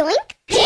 Doink!